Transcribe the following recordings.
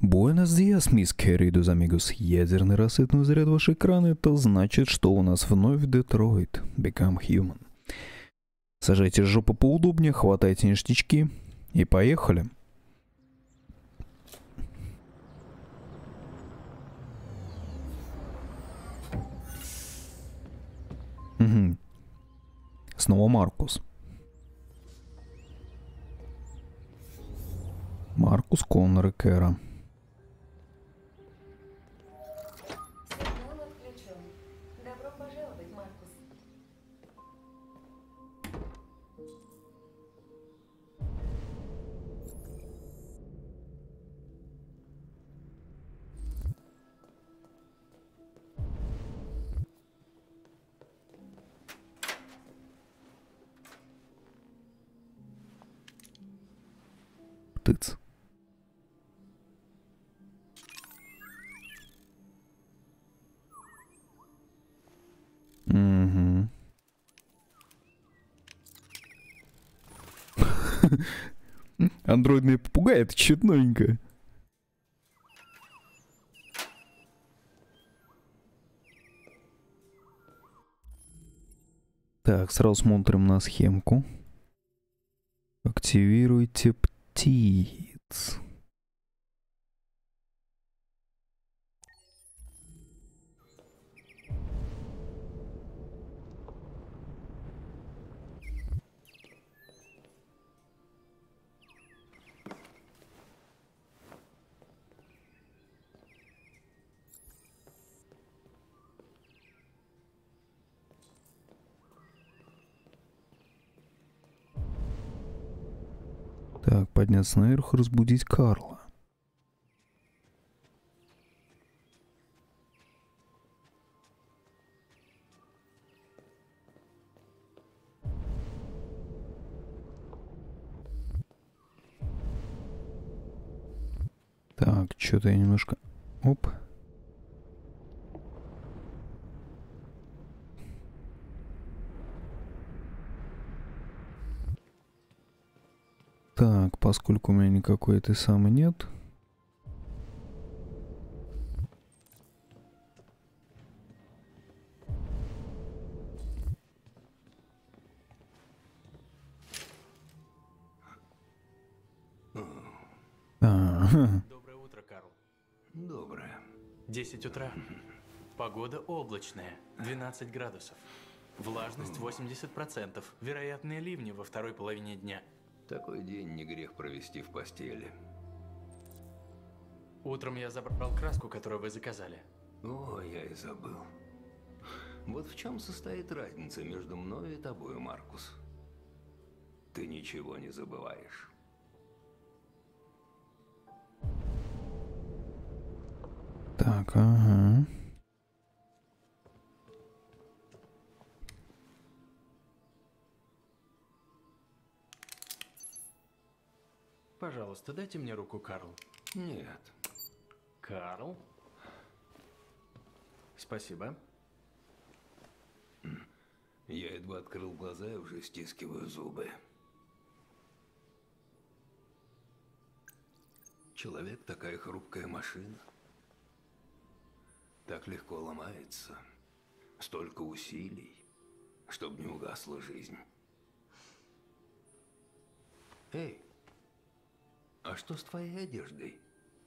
Буэнос диас, мисс Керидус Амигус. Ядерный рассветный заряд ваш экран, это значит, что у нас вновь Детройт. Become human. Сажайте жопу поудобнее, хватайте ништячки и поехали. Угу. Снова Маркус. Маркус, Коннор и Кэра. Тыц. Угу. Андроидные попугаи, это чё-то новенькое. Так, сразу смотрим на схемку. Активируйте teeth. Так, подняться наверх, разбудить Карла. Так, что-то я немножко... Оп. Так, поскольку у меня никакой этой самой нет. А, Доброе утро, Карл. Доброе. 10 утра. Погода облачная, 12 градусов. Влажность 80%. Вероятные ливни во второй половине дня. Такой день не грех провести в постели. Утром я забрал краску, которую вы заказали. О, я и забыл. Вот в чем состоит разница между мной и тобой, Маркус. Ты ничего не забываешь. так, ага. Пожалуйста, дайте мне руку, Карл. Нет. Карл? Спасибо. Я едва открыл глаза и уже стискиваю зубы. Человек такая хрупкая машина. Так легко ломается. Столько усилий, чтобы не угасла жизнь. Эй, а что с твоей одеждой?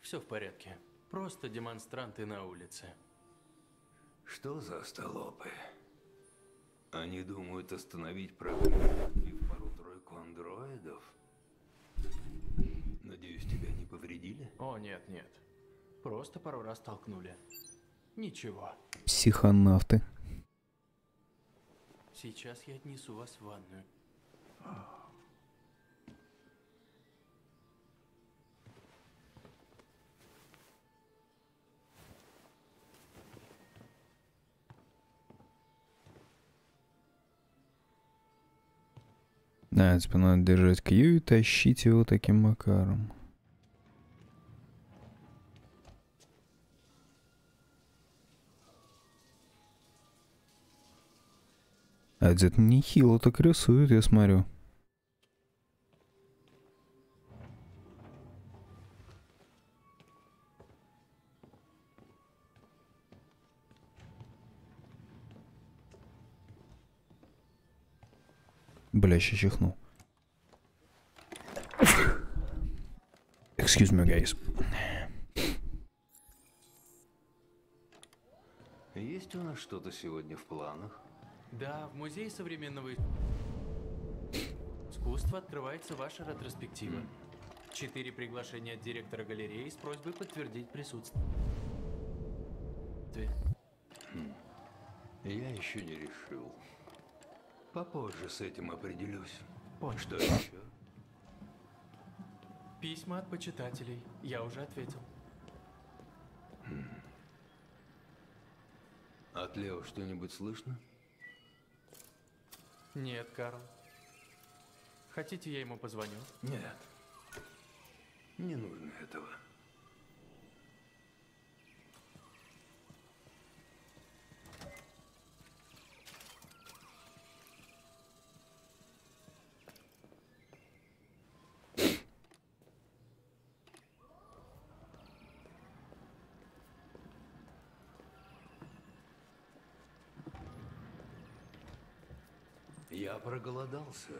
Все в порядке. Просто демонстранты на улице. Что за столопы? Они думают остановить прогресс, убив пару-тройку андроидов? Надеюсь, тебя не повредили? О, нет, нет. Просто пару раз толкнули. Ничего. Психонавты. Сейчас я отнесу вас в ванную. Да, типа надо держать Q и тащить его таким макаром. А дед нехило так рисует, я смотрю. Бля, ща чихну. Excuse me, guys. Есть у нас что-то сегодня в планах? Да, в Музее современного искусства открывается ваша ретроспектива. Четыре приглашения от директора галереи с просьбой подтвердить присутствие. Я еще не решил. Попозже с этим определюсь. Понял. Что еще? Письма от почитателей. Я уже ответил. От Лео что-нибудь слышно? Нет, Карл. Хотите, я ему позвоню? Нет. Не нужно этого. Я проголодался.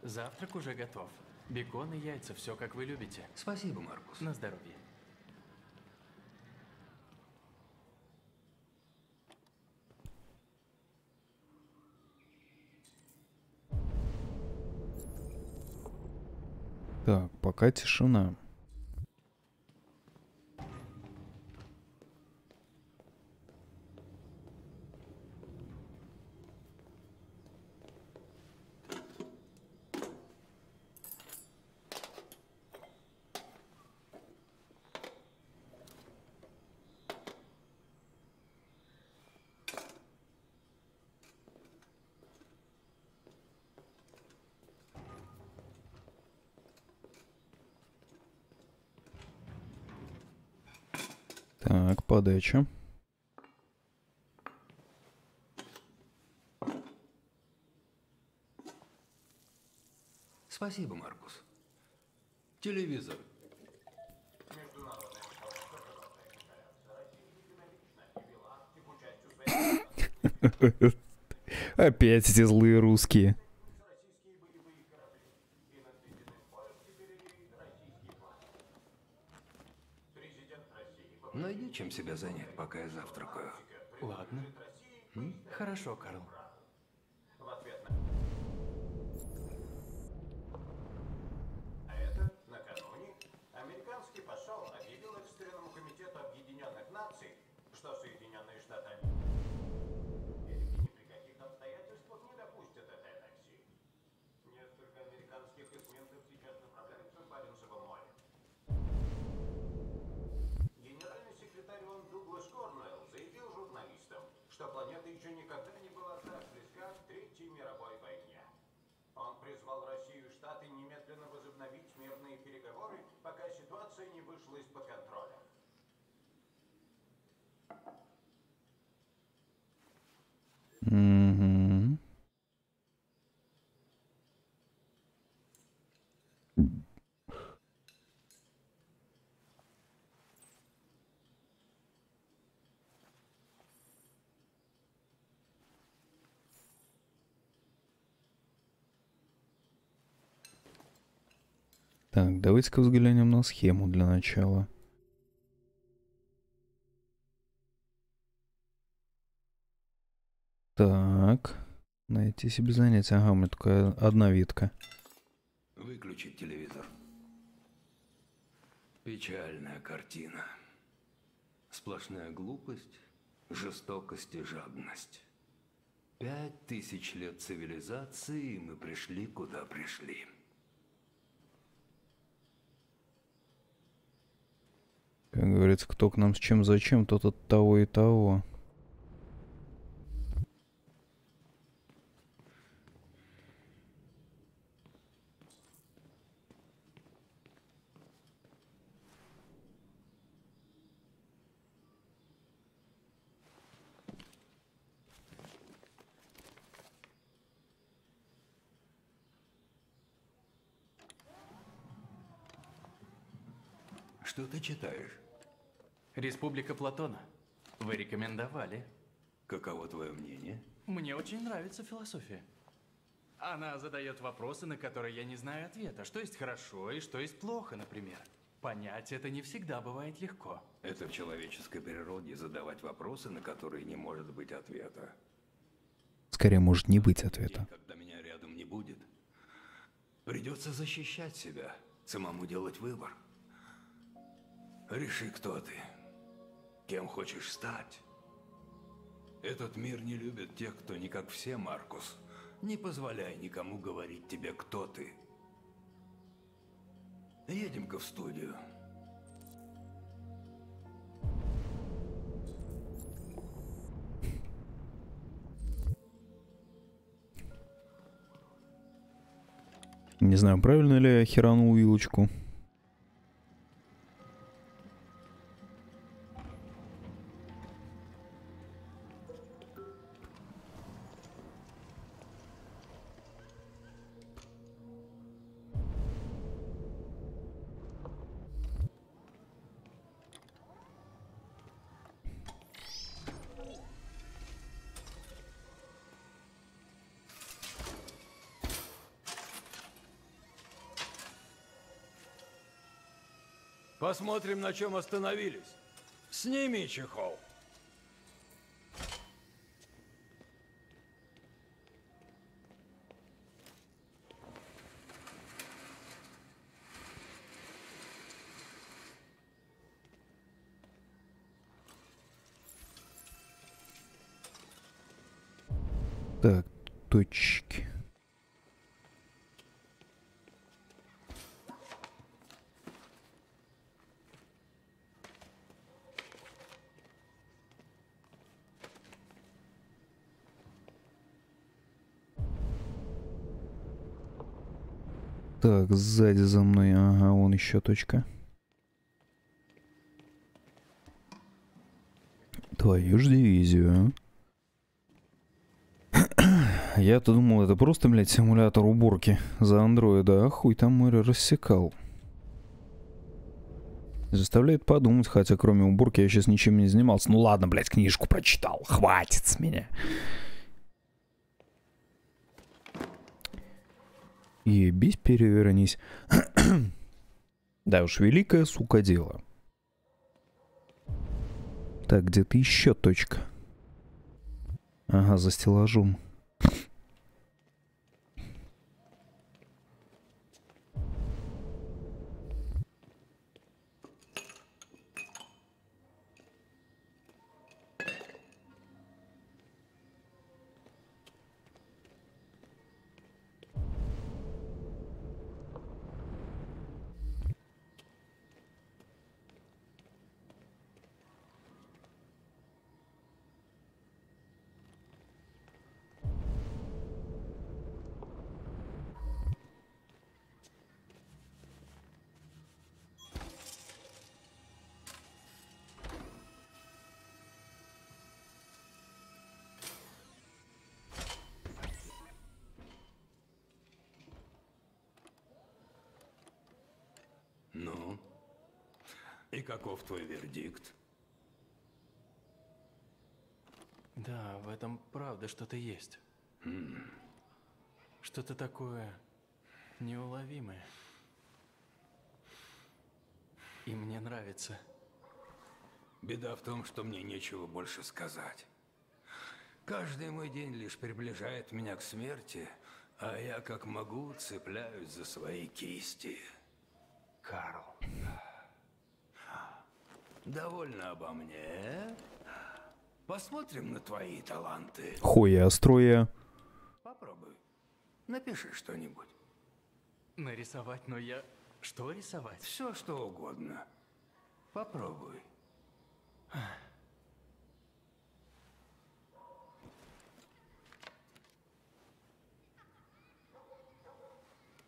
Завтрак уже готов. Бекон и яйца, все как вы любите. Спасибо, Маркус. На здоровье. Так, пока тишина. Так, подача. Спасибо, Маркус. Телевизор. Опять эти злые русские. Занять, пока я завтракаю. Ладно. Хорошо, Карл. Вышла из-под контроля. Мгм. Так, давайте-ка взглянем на схему для начала. Так, найти себе занятие. Ага, у меня такая одна витка. Выключить телевизор. Печальная картина. Сплошная глупость, жестокость и жадность. Пять тысяч лет цивилизации, и мы пришли, куда пришли. Как говорится, кто к нам с чем зачем, тот от того и того. Что ты читаешь? Республика Платона. Вы рекомендовали. Каково твое мнение? Мне очень нравится философия. Она задает вопросы, на которые я не знаю ответа. Что есть хорошо и что есть плохо, например. Понять это не всегда бывает легко. Это в человеческой природе задавать вопросы, на которые не может быть ответа. Скорее, может не быть ответа. Когда меня рядом не будет, придется защищать себя, самому делать выбор. Реши, кто ты, кем хочешь стать. Этот мир не любит тех, кто не как все, Маркус. Не позволяй никому говорить тебе, кто ты. Едем-ка в студию. Не знаю, правильно ли я херанул вилочку. Посмотрим, на чем остановились. Сними чехол. Так, точки. Так, сзади за мной. Ага, вон еще точка. Твою ж дивизию, а? Я-то думал, это просто, блядь, симулятор уборки за андроида, а хуй там море рассекал. Заставляет подумать, хотя кроме уборки я сейчас ничем не занимался. Ну ладно, блядь, книжку прочитал, хватит с меня. Ебись, перевернись. да уж, великая сука дело. Так, где-то еще точка. Ага, за стеллажом. И каков твой вердикт? Да, в этом правда что-то есть. Что-то такое неуловимое. И мне нравится. Беда в том, что мне нечего больше сказать. Каждый мой день лишь приближает меня к смерти, а я как могу цепляюсь за свои кисти. Карл. Довольно обо мне. Посмотрим на твои таланты. Хуя строя. Попробуй. Напиши что-нибудь. Нарисовать, но я... Что рисовать? Все, что угодно. Попробуй.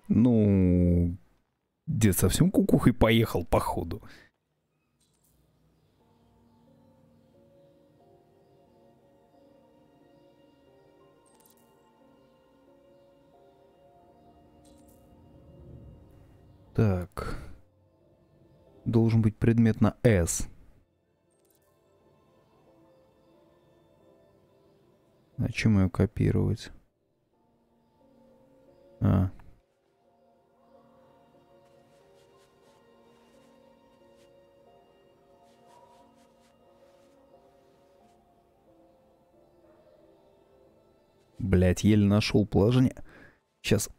Ну, дед совсем кукухой поехал, походу. Так. Должен быть предмет на S. А чем ее копировать? А. Блять, еле нашел положение. Сейчас.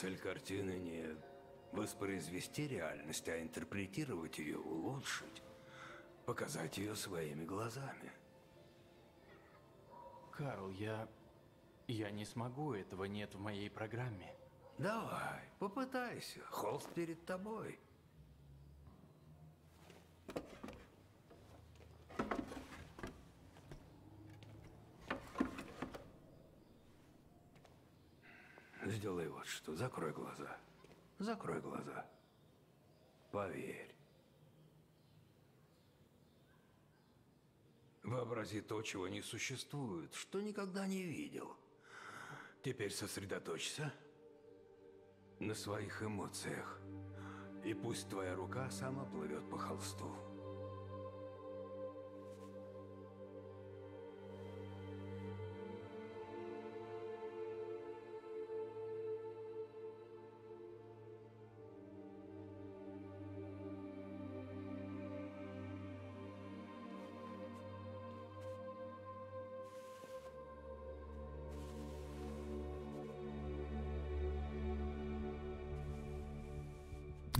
Цель картины не воспроизвести реальность, а интерпретировать ее, улучшить, показать ее своими глазами. Карл, я... Я не смогу, этого нет в моей программе. Давай, попытайся. Холст перед тобой. Сделай вот что. Закрой глаза. Закрой глаза. Поверь. Вообрази то, чего не существует, что никогда не видел. Теперь сосредоточься на своих эмоциях. И пусть твоя рука сама плывет по холсту.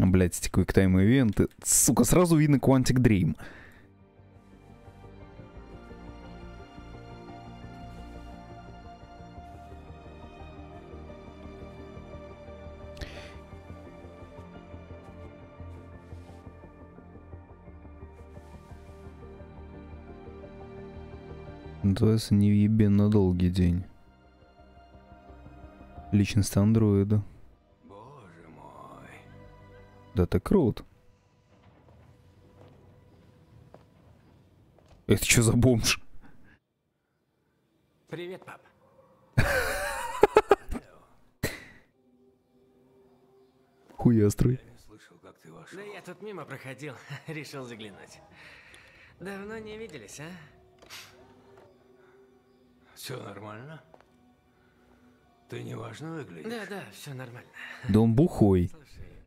Блять, эти Quick Time ивенты. Сука, сразу видно Quantic Dream. То есть не въебен на долгий день. Личность андроида. Боже мой. Да ты крут. Это что за бомж? Привет, пап. Хуястрый. Я не слышал, как ты вошел. Да я тут мимо проходил, решил заглянуть. Давно не виделись, а? Все нормально? Ты неважно выглядишь. Да, да, все нормально. Да он бухой. Слушай,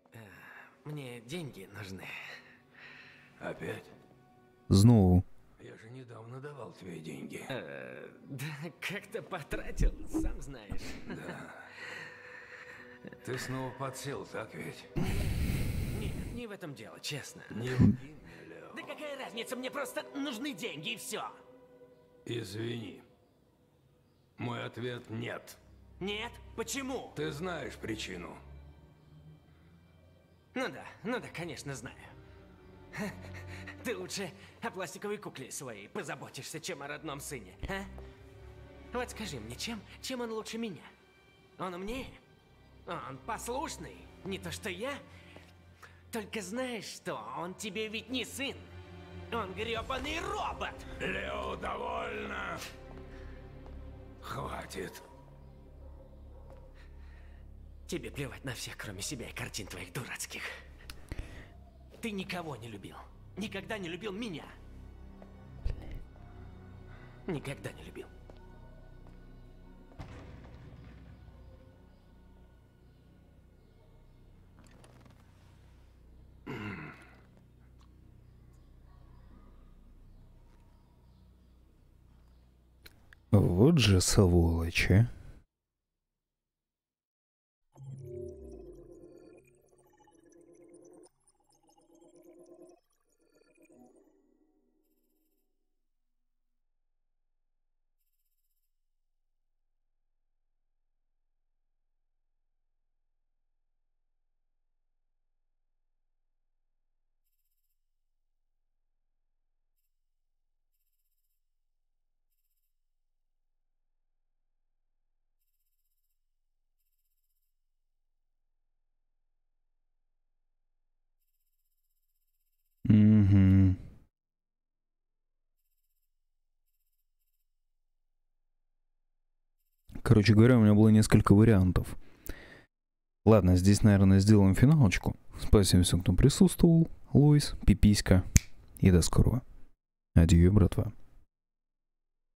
мне деньги нужны. Опять? Знову. Я же недавно давал тебе деньги. Э, да, как-то потратил, сам знаешь. Ты снова подсел, так ведь? Нет, не в этом дело, честно. Не Лео. Да какая разница, мне просто нужны деньги и все. Извини. Мой ответ нет. Нет? Почему? Ты знаешь причину. Ну да, ну да, конечно, знаю. Ты лучше о пластиковой кукле своей позаботишься, чем о родном сыне, а? Вот скажи мне, чем, чем он лучше меня? Он умнее? Он послушный? Не то что я? Только знаешь что, он тебе ведь не сын. Он грёбаный робот! Лео, довольно! Хватит. Тебе плевать на всех, кроме себя и картин твоих дурацких. Ты никого не любил. Никогда не любил меня. Никогда не любил. Вот же сволочи. Угу. Короче говоря, у меня было несколько вариантов. Ладно, здесь, наверное, сделаем финалочку. Спасибо всем, кто присутствовал. Луис, Пиписька. И до скорого. Адью, братва.